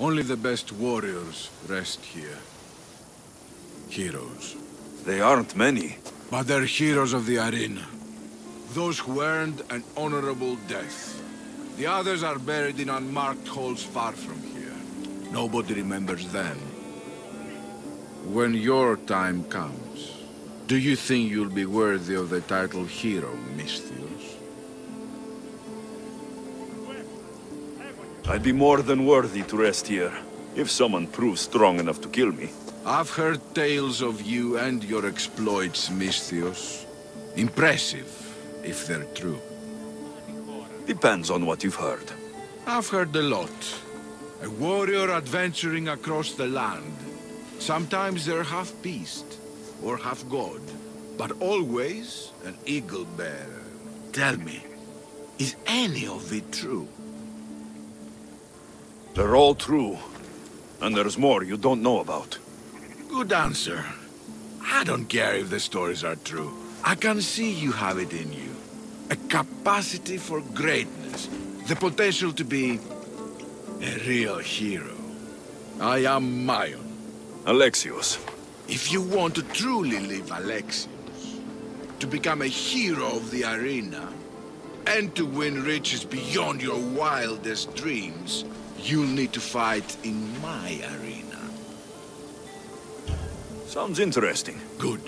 Only the best warriors rest here. Heroes. They aren't many. But they're heroes of the arena. Those who earned an honorable death. The others are buried in unmarked holes far from here. Nobody remembers them. When your time comes, do you think you'll be worthy of the title Hero, Misthios? I'd be more than worthy to rest here, if someone proves strong enough to kill me. I've heard tales of you and your exploits, Misthios. Impressive, if they're true. Depends on what you've heard. I've heard a lot. A warrior adventuring across the land. Sometimes they're half beast, or half god, but always an eagle bearer. Tell me, is any of it true? They're all true. And there's more you don't know about. Good answer. I don't care if the stories are true. I can see you have it in you. A capacity for greatness. The potential to be a real hero. I am Mayon. Alexios. If you want to truly live Alexios, to become a hero of the arena, and to win riches beyond your wildest dreams, you'll need to fight in my arena. Sounds interesting. Good.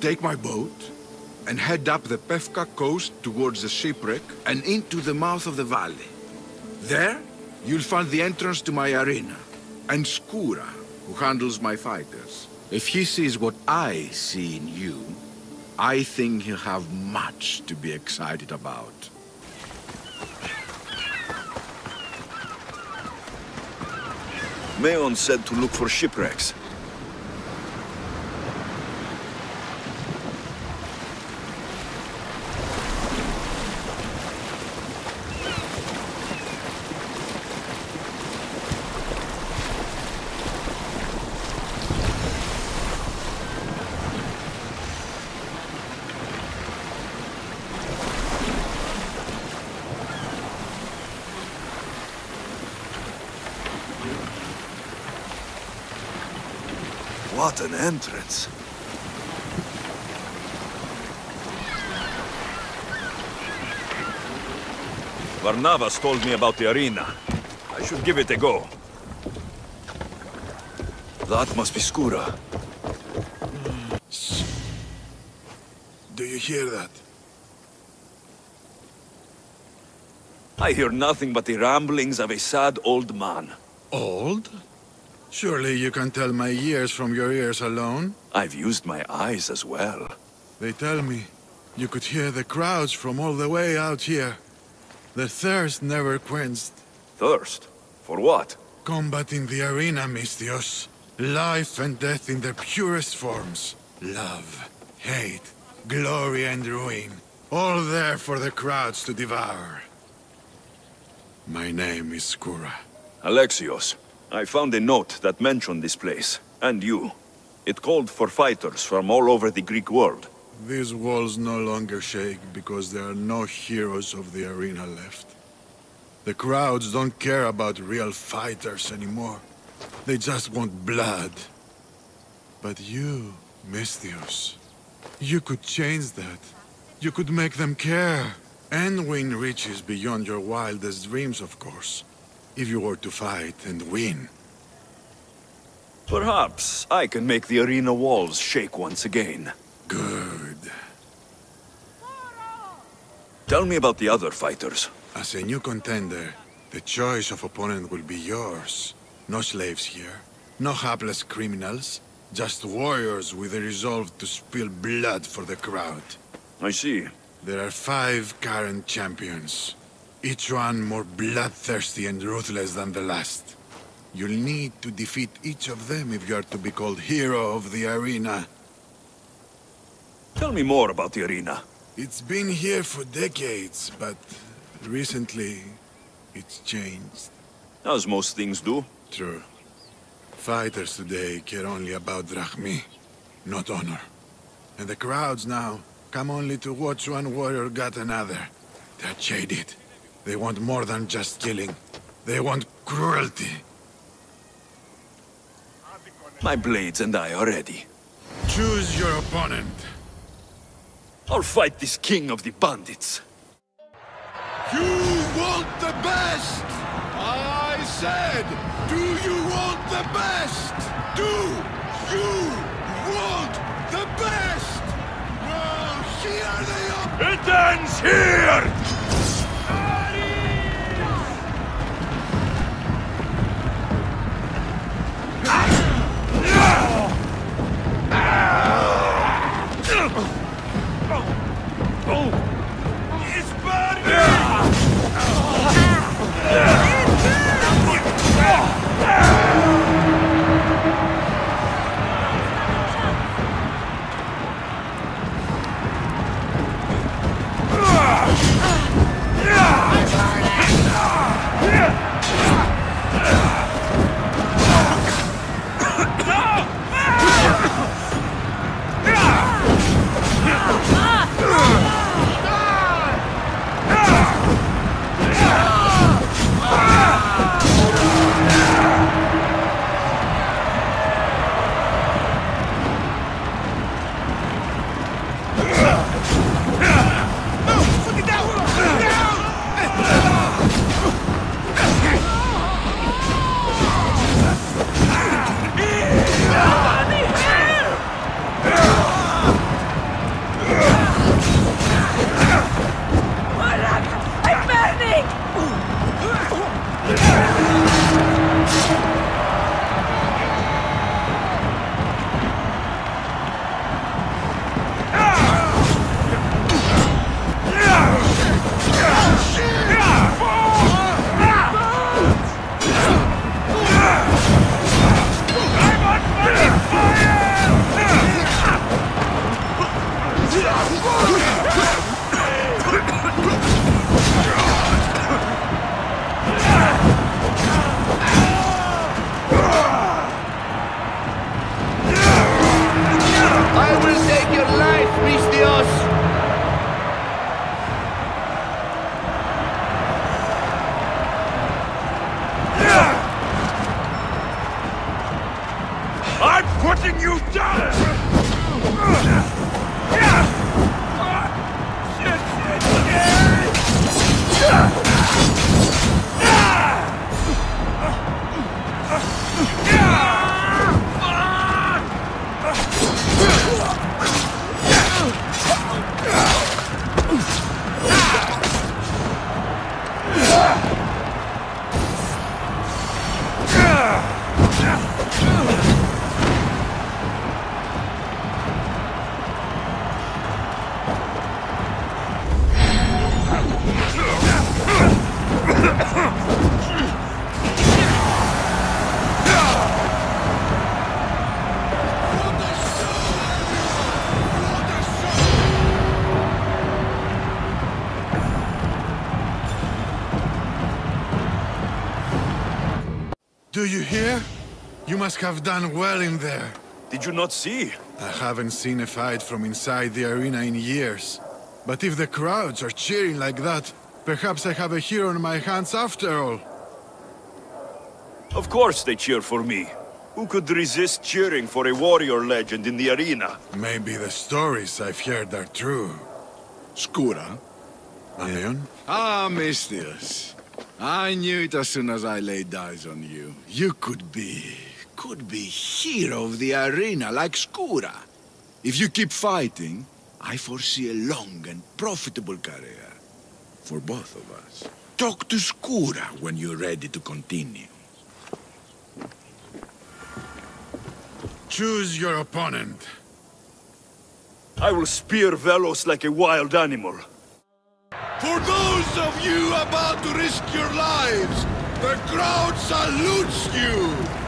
Take my boat and head up the Pefka coast towards the shipwreck and into the mouth of the valley. There, you'll find the entrance to my arena, and Skura, who handles my fighters. If he sees what I see in you, I think he'll have much to be excited about. Mayon said to look for shipwrecks. What an entrance. Varnavas told me about the arena. I should give it a go. That must be Skura. Do you hear that? I hear nothing but the ramblings of a sad old man. Old? Surely you can tell my ears from your ears alone? I've used my eyes as well. They tell me you could hear the crowds from all the way out here. The thirst never quenched. Thirst? For what? Combat in the arena, Misthios. Life and death in their purest forms. Love, hate, glory and ruin. All there for the crowds to devour. My name is Skura. Alexios, I found a note that mentioned this place, and you. It called for fighters from all over the Greek world. These walls no longer shake because there are no heroes of the arena left. The crowds don't care about real fighters anymore. They just want blood. But you, Misthios, you could change that. You could make them care. And win riches beyond your wildest dreams, of course. If you were to fight and win. Perhaps I can make the arena walls shake once again. Good. Tell me about the other fighters. As a new contender, the choice of opponent will be yours. No slaves here. No hapless criminals. Just warriors with a resolve to spill blood for the crowd. I see. There are five current champions. Each one more bloodthirsty and ruthless than the last. You'll need to defeat each of them if you are to be called hero of the arena. Tell me more about the arena. It's been here for decades, but recently it's changed. As most things do. True. Fighters today care only about drachmi, not honor. And the crowds now come only to watch one warrior gut another. They're jaded. They want more than just killing. They want cruelty. My blades and I are ready. Choose your opponent. I'll fight this king of the bandits. You want the best! I said, do you want the best? Do you want the best? Well, here they are! It ends here! Do you hear? You must have done well in there. Did you not see? I haven't seen a fight from inside the arena in years. But if the crowds are cheering like that, perhaps I have a hero on my hands after all. Of course they cheer for me. Who could resist cheering for a warrior legend in the arena? Maybe the stories I've heard are true. Skura. Leon? Ah, Misthios. I knew it as soon as I laid eyes on you. You could be... could be hero of the arena like Skura. If you keep fighting, I foresee a long and profitable career. For both of us. Talk to Skura when you're ready to continue. Choose your opponent. I will spear Velos like a wild animal. For those of you about to risk your lives, the crowd salutes you!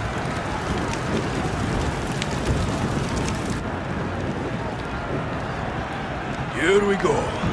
Here we go.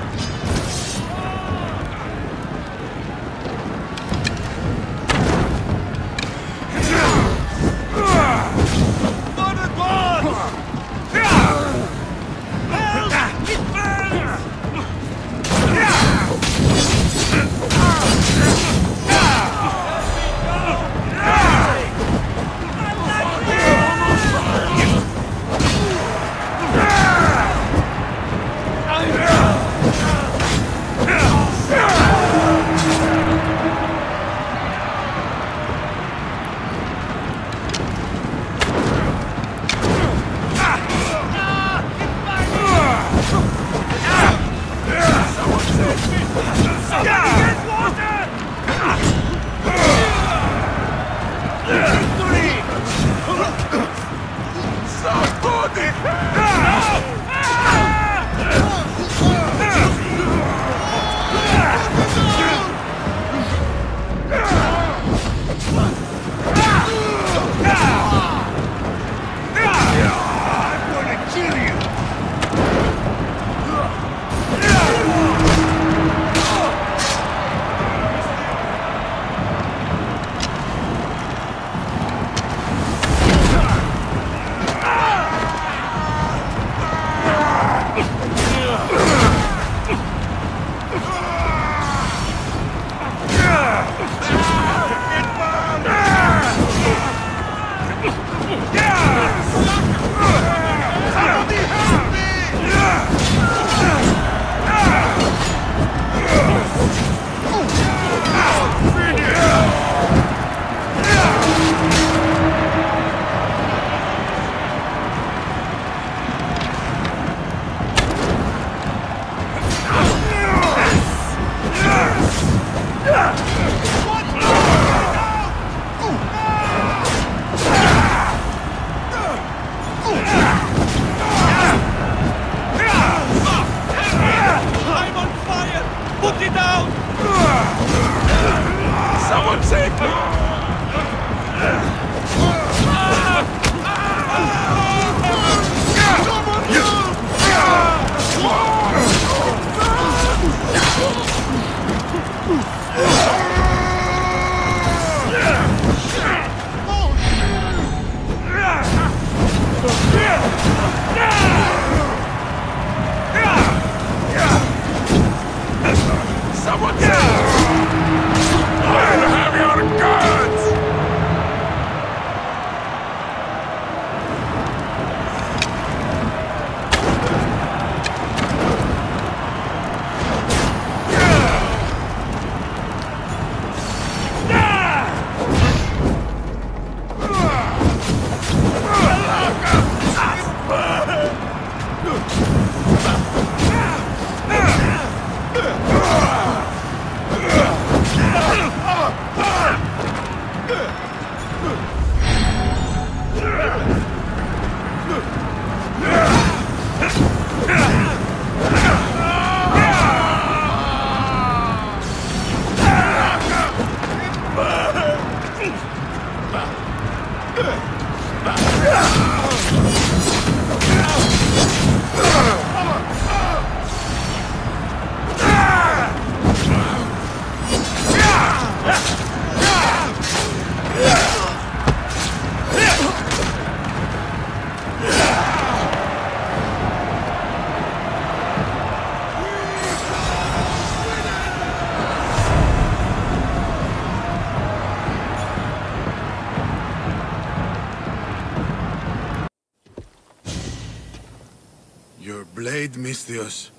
Misthios.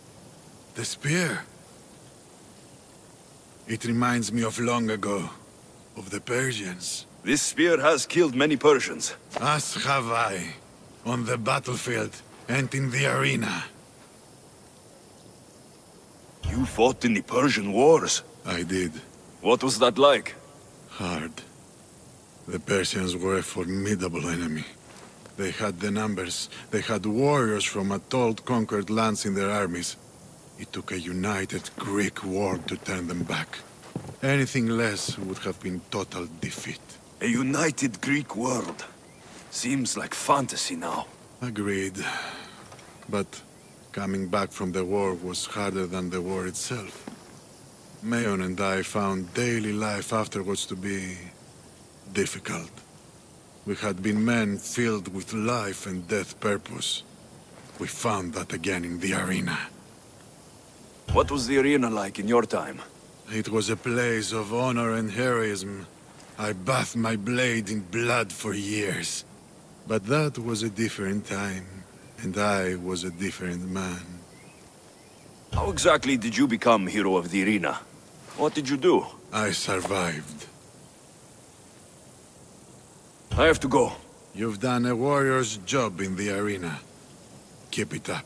The spear. It reminds me of long ago, of the Persians. This spear has killed many Persians. As have I, on the battlefield and in the arena. You fought in the Persian wars. I did. What was that like? Hard. The Persians were a formidable enemy. They had the numbers. They had warriors from Atoll conquered lands in their armies. It took a united Greek world to turn them back. Anything less would have been total defeat. A united Greek world. Seems like fantasy now. Agreed. But coming back from the war was harder than the war itself. Mayon and I found daily life afterwards to be... difficult. We had been men filled with life and death purpose. We found that again in the arena. What was the arena like in your time? It was a place of honor and heroism. I bathed my blade in blood for years. But that was a different time, and I was a different man. How exactly did you become hero of the arena? What did you do? I survived. I have to go. You've done a warrior's job in the arena. Keep it up.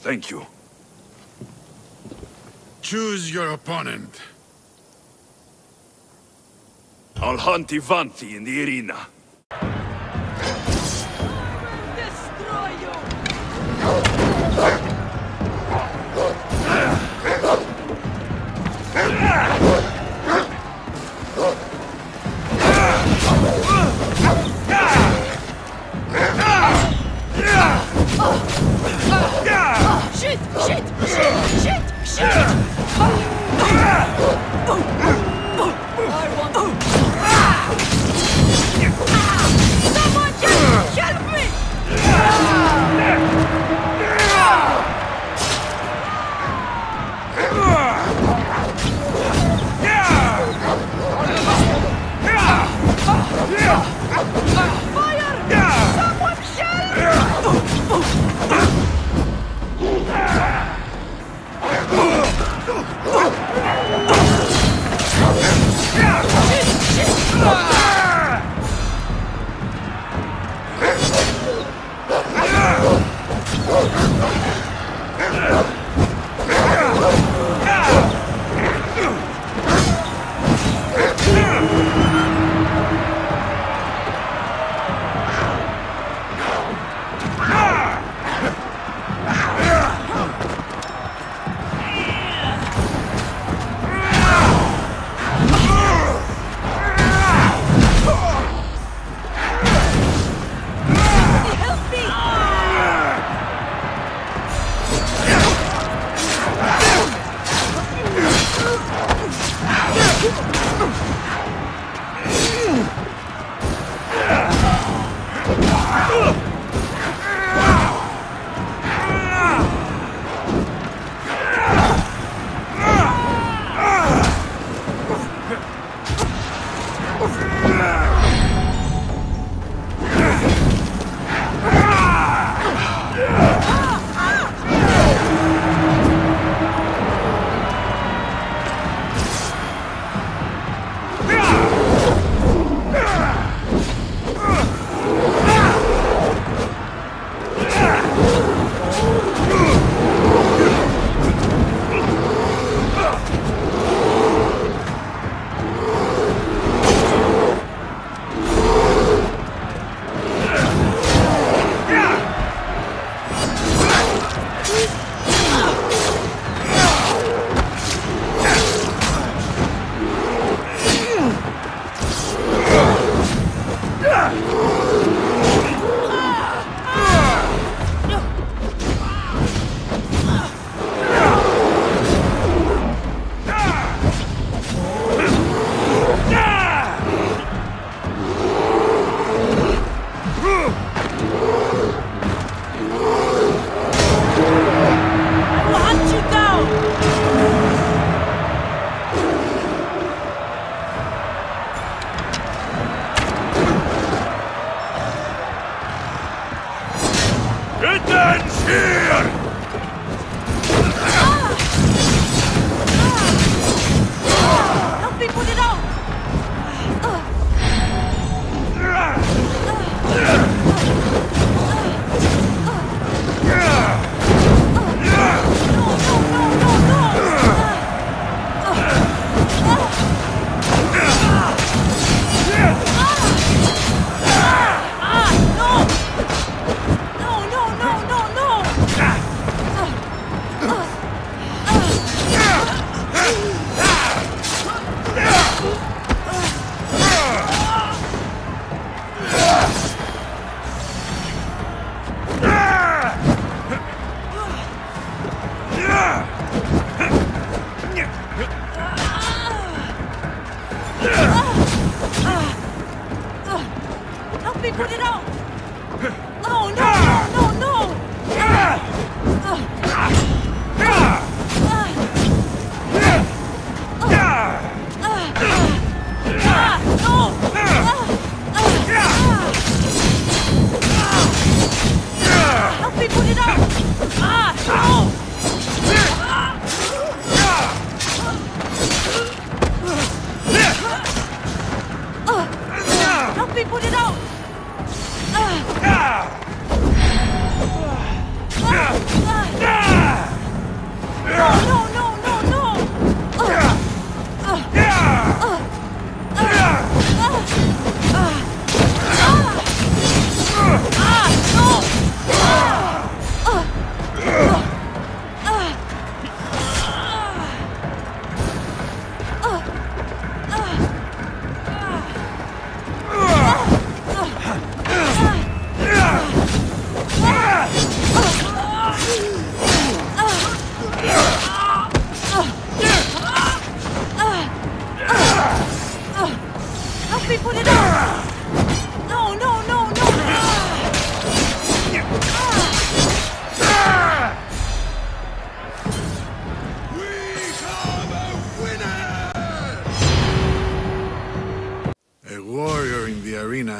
Thank you. Choose your opponent. I'll hunt Ivanti in the arena. Shit! Shit!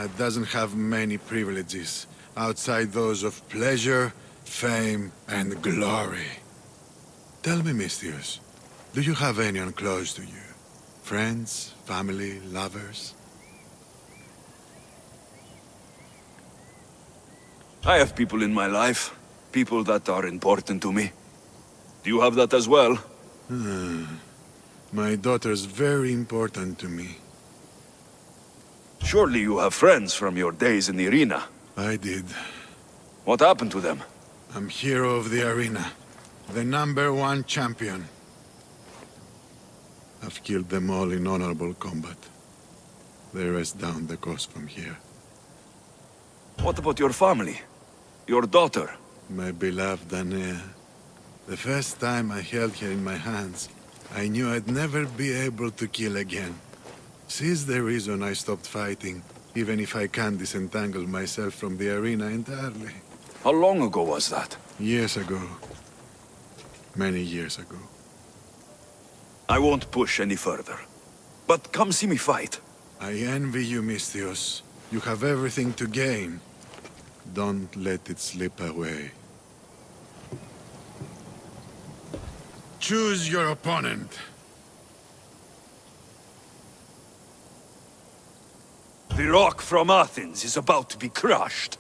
Arena doesn't have many privileges outside those of pleasure, fame, and glory. Tell me, Misthios, do you have anyone close to you? Friends, family, lovers? I have people in my life. People that are important to me. Do you have that as well? Hmm. My daughter's very important to me. Surely you have friends from your days in the arena. I did. What happened to them? I'm hero of the arena. The number one champion. I've killed them all in honorable combat. They rest down the coast from here. What about your family? Your daughter? My beloved Anea. The first time I held her in my hands, I knew I'd never be able to kill again. She's the reason I stopped fighting, even if I can't disentangle myself from the arena entirely. How long ago was that? Years ago. Many years ago. I won't push any further. But come see me fight. I envy you, Misthios. You have everything to gain. Don't let it slip away. Choose your opponent. The rock from Athens is about to be crushed.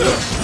Ugh!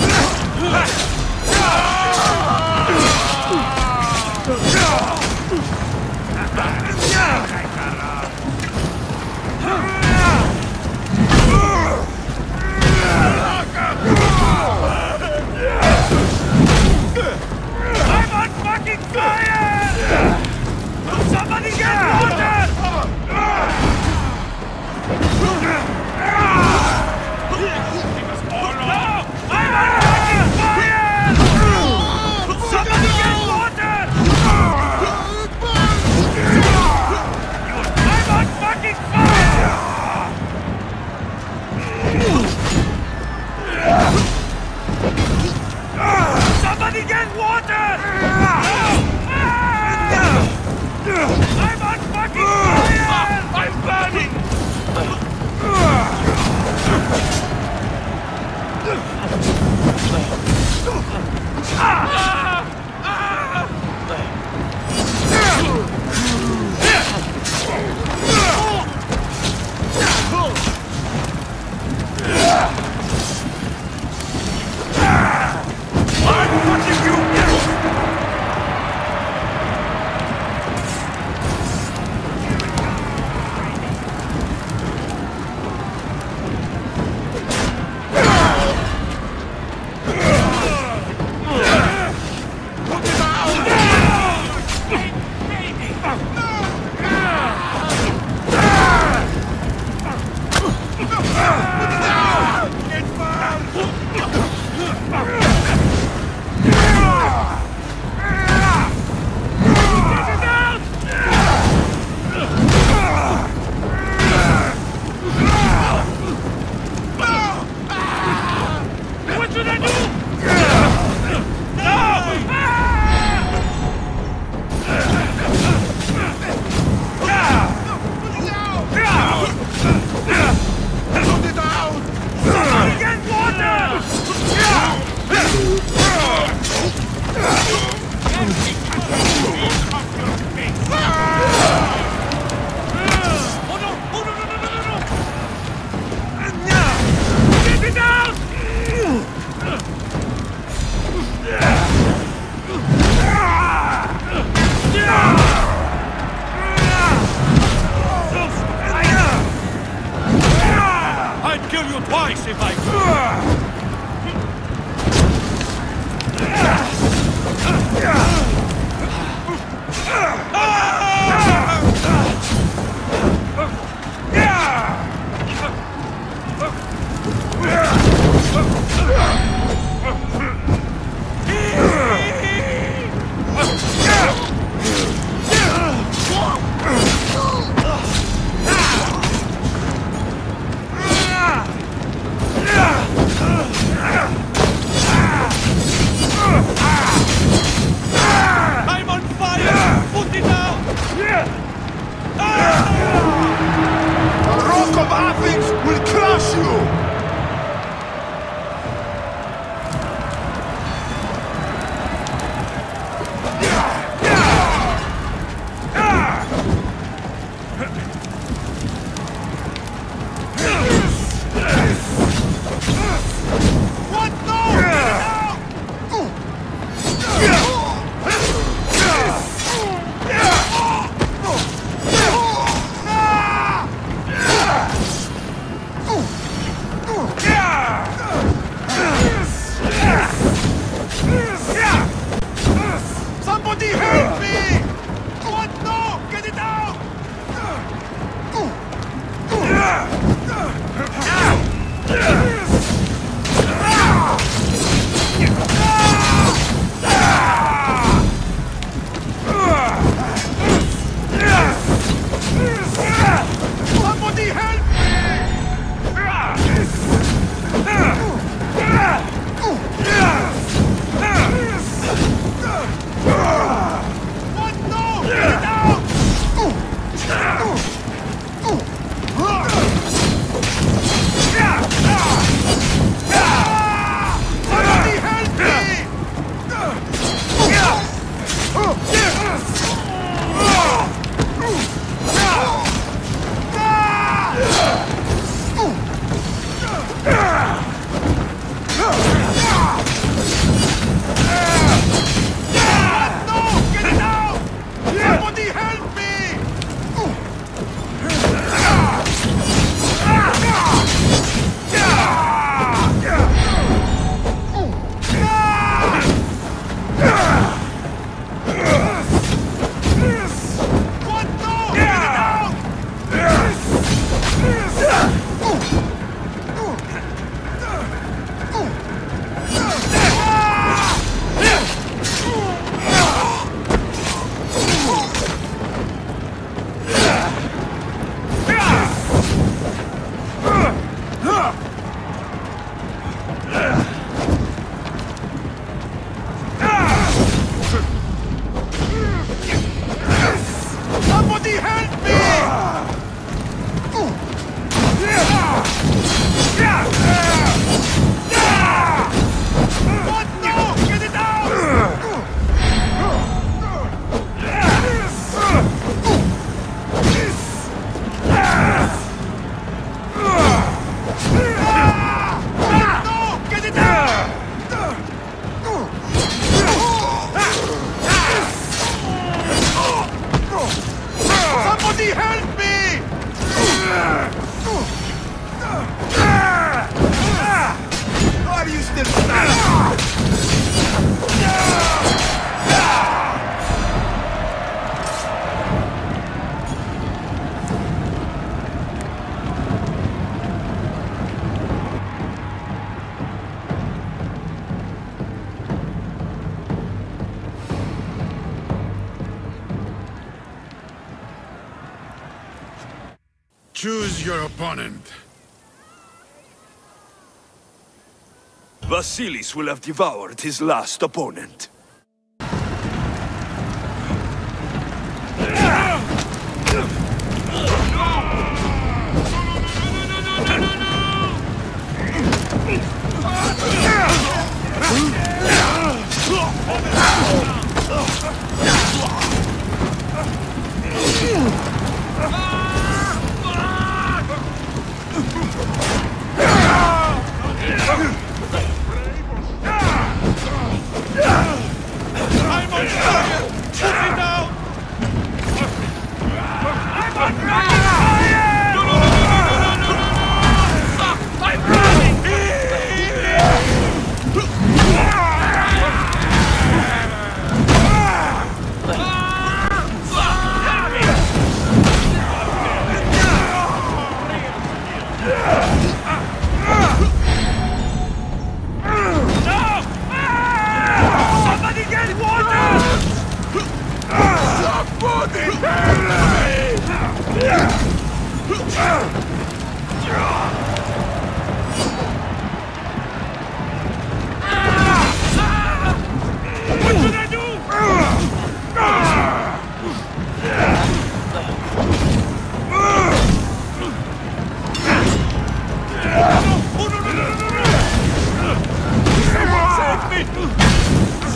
Vasilis will have devoured his last opponent.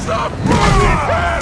Stop!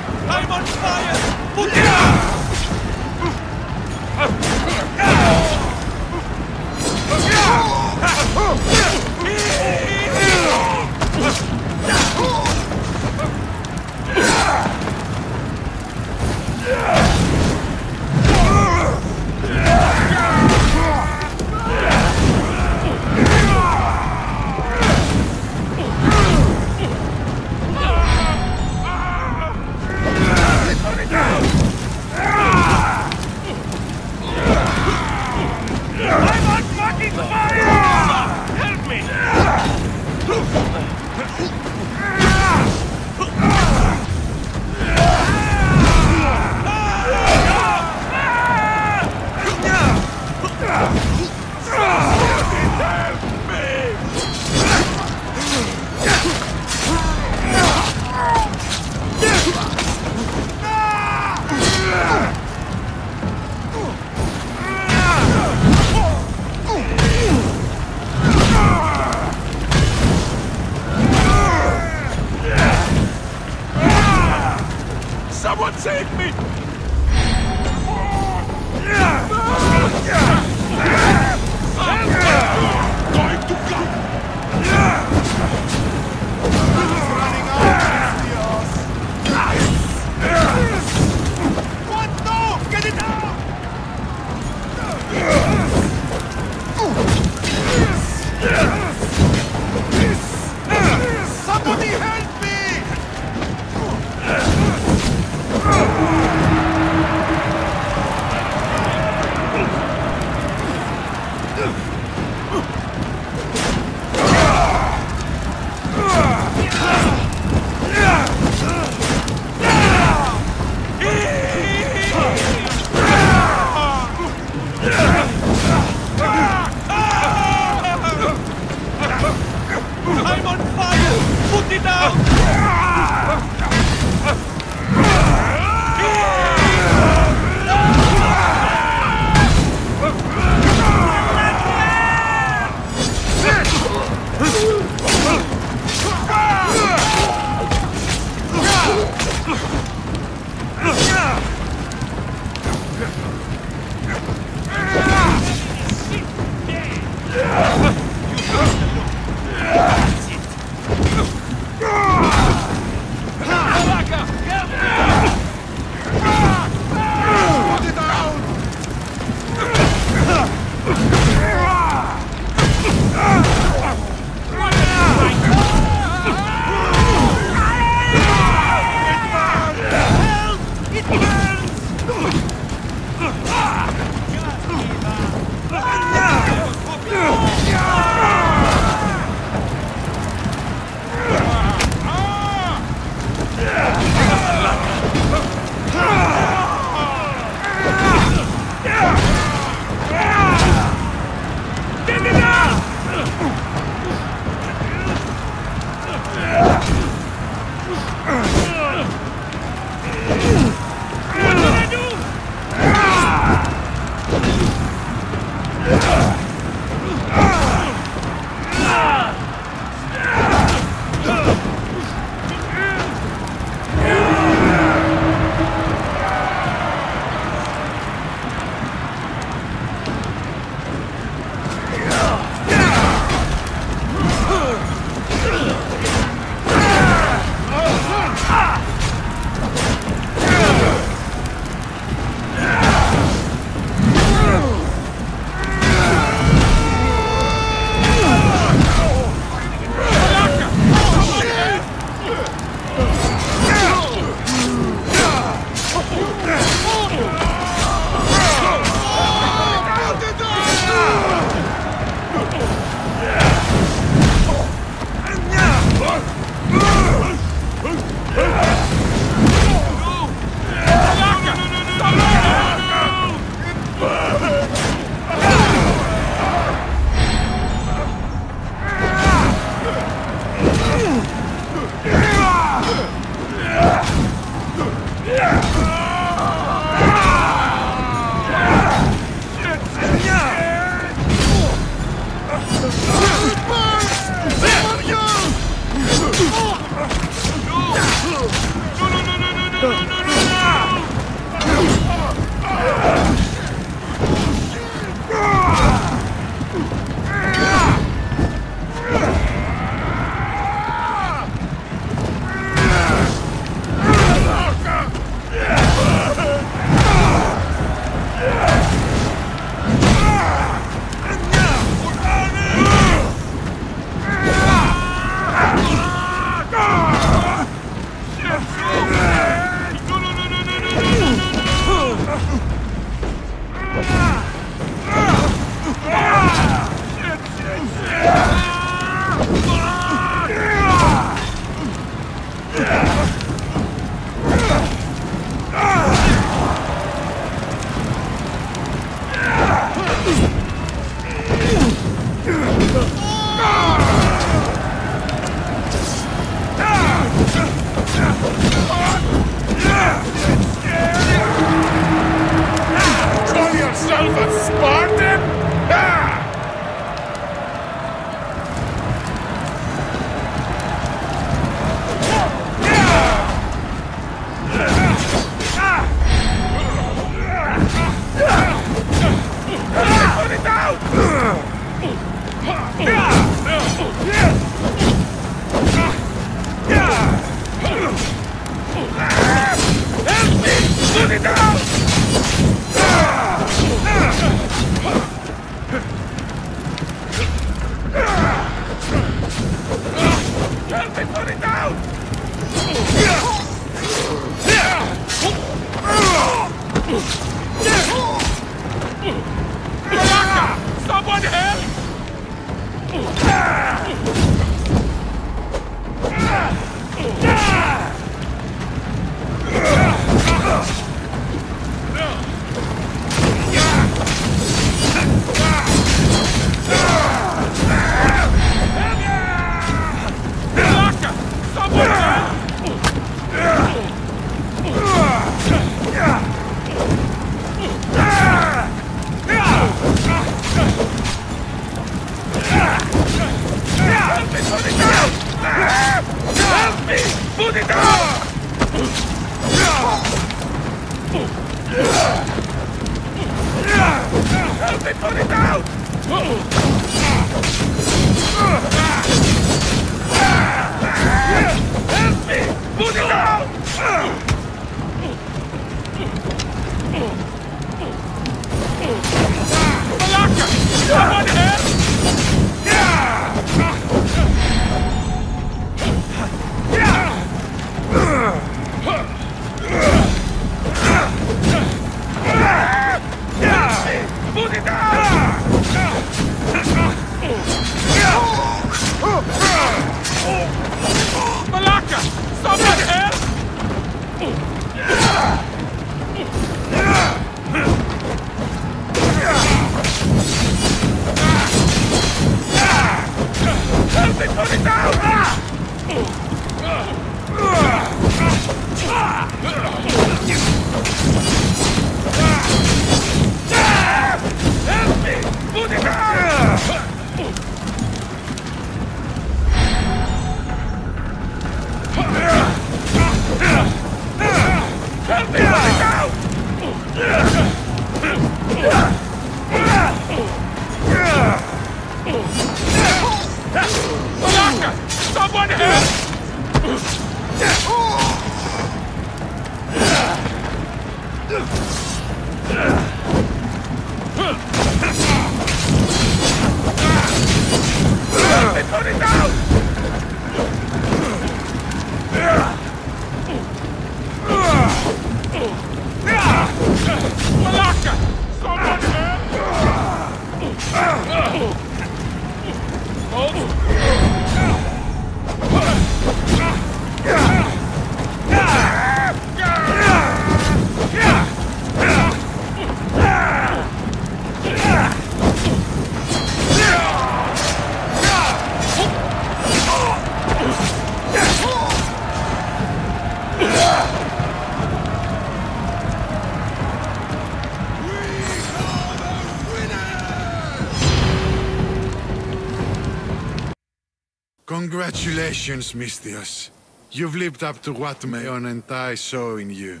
Congratulations, Misthios. You've lived up to what Mayon and I saw in you.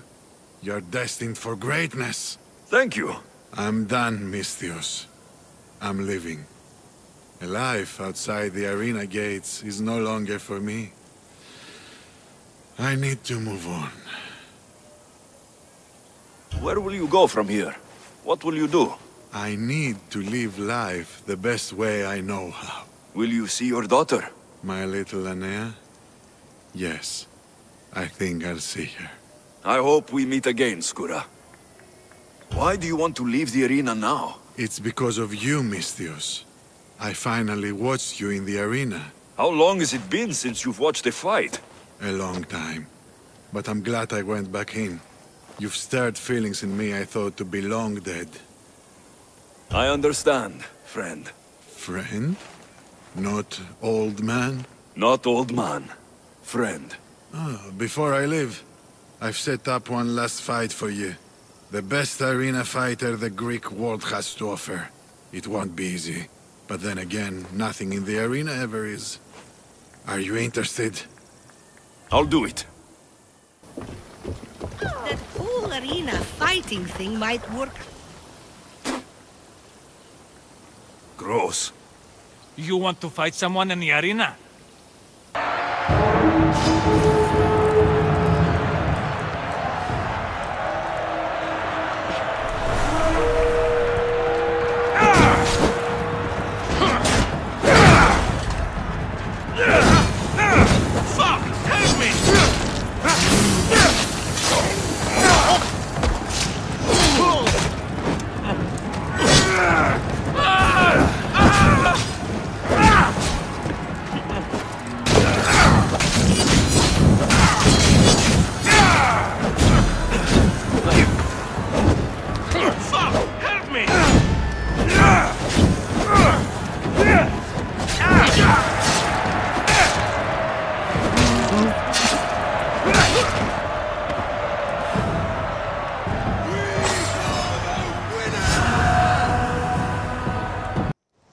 You're destined for greatness. Thank you. I'm done, Misthios. I'm leaving. A life outside the arena gates is no longer for me. I need to move on. Where will you go from here? What will you do? I need to live life the best way I know how. Will you see your daughter? My little Anea? Yes. I think I'll see her. I hope we meet again, Skura. Why do you want to leave the arena now? It's because of you, Misthios. I finally watched you in the arena. How long has it been since you've watched a fight? A long time. But I'm glad I went back in. You've stirred feelings in me I thought to be long dead. I understand, friend. Friend? Not old man? Not old man. Friend. Ah, before I leave, I've set up one last fight for you. The best arena fighter the Greek world has to offer. It won't be easy. But then again, nothing in the arena ever is. Are you interested? I'll do it. That whole arena fighting thing might work. Gross. You want to fight someone in the arena?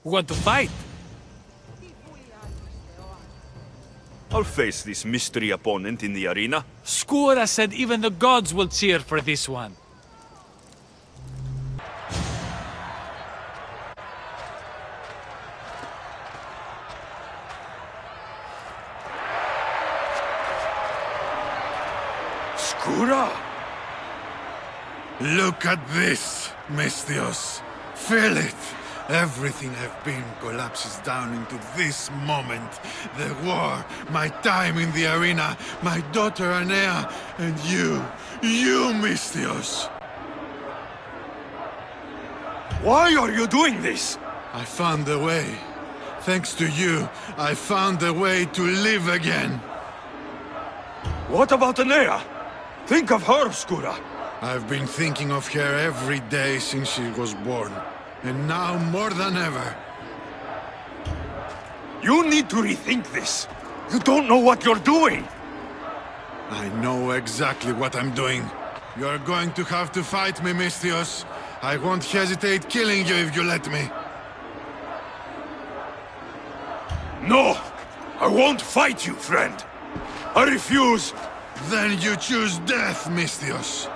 Want to fight? I'll face this mystery opponent in the arena. Skura said even the gods will cheer for this one. Skura! Look at this, Misthios. Feel it. Everything I've been collapses down into this moment. The war, my time in the arena, my daughter Anea, and you, you, Misthios. Why are you doing this? I found a way. Thanks to you, I found a way to live again. What about Anea? Think of her, Skura. I've been thinking of her every day since she was born. And now more than ever. You need to rethink this. You don't know what you're doing. I know exactly what I'm doing. You're going to have to fight me, Misthios. I won't hesitate killing you if you let me. No! I won't fight you, friend. I refuse. Then you choose death, Misthios.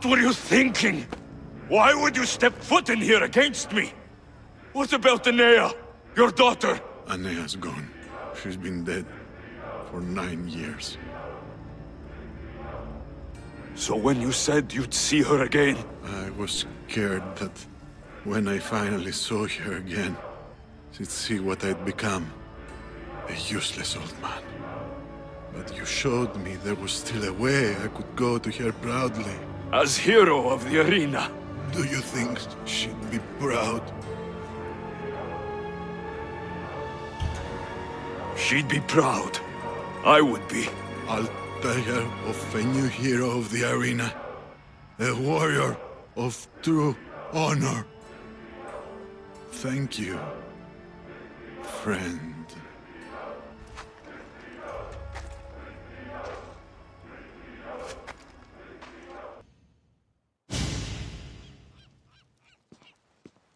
What were you thinking? Why would you step foot in here against me? What about Anea, your daughter? Anea's gone. She's been dead for nine years. So when you said you'd see her again, I was scared that when I finally saw her again, she'd see what I'd become. A useless old man. But you showed me there was still a way I could go to her proudly. As hero of the arena, Do you think she'd be proud? she'd be proud. I would be. I'll tell her of a new hero of the arena. A warrior of true honor. Thank you, friend.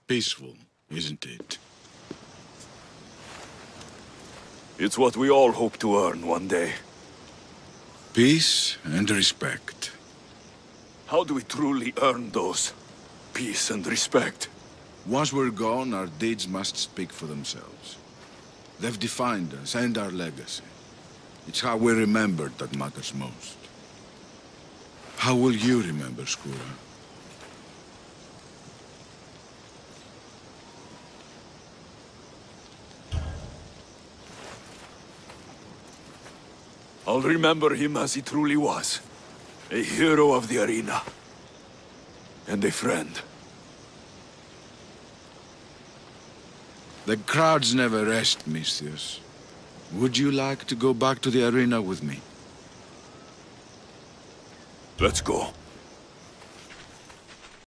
Peaceful, isn't it? It's what we all hope to earn one day. Peace and respect. How do we truly earn those? Peace and respect. Once we're gone, our deeds must speak for themselves. They've defined us and our legacy. It's how we're remembered that matters most. How will you remember Skura? I'll remember him as he truly was. A hero of the arena. And a friend. The crowds never rest, Misthios. Would you like to go back to the arena with me? Let's go.